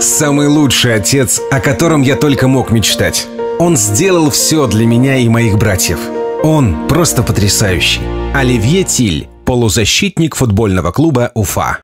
Самый лучший отец, о котором я только мог мечтать. Он сделал все для меня и моих братьев. Он просто потрясающий. Оливье Тиль, полузащитник футбольного клуба «Уфа».